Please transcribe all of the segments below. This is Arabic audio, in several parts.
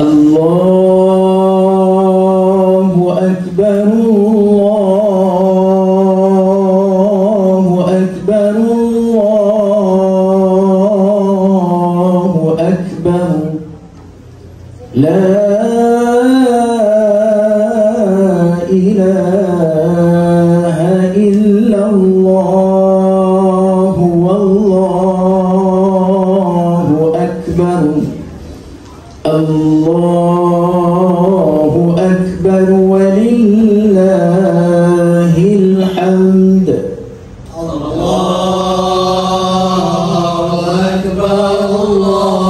الله أكبر الله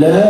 لا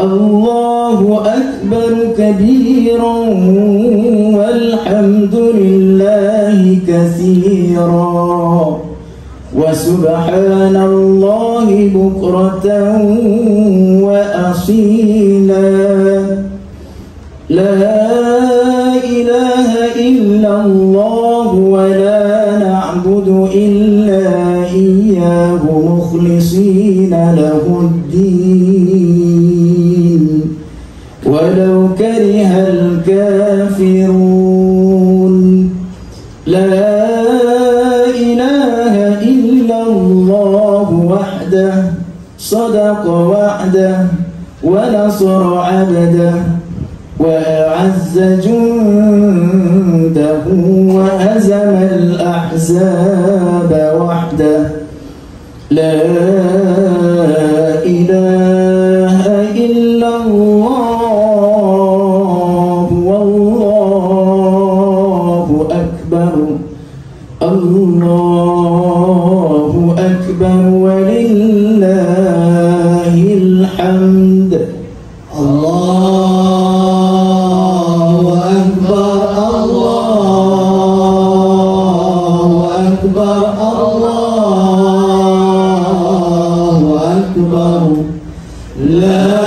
الله أكبر كبيرا والحمد لله كثيرا وسبحان الله بكرة وأصيلا. لا إله إلا الله ولا نعبد إلا إياه مخلصين له الدين ولو كره الكافرون. لا إله إلا الله وحده صدق وعده ونصر عبده وأعز جنده وهزم الأحزاب وحده. لا الله أكبر ولله الحمد. الله أكبر الله أكبر الله أكبر. لا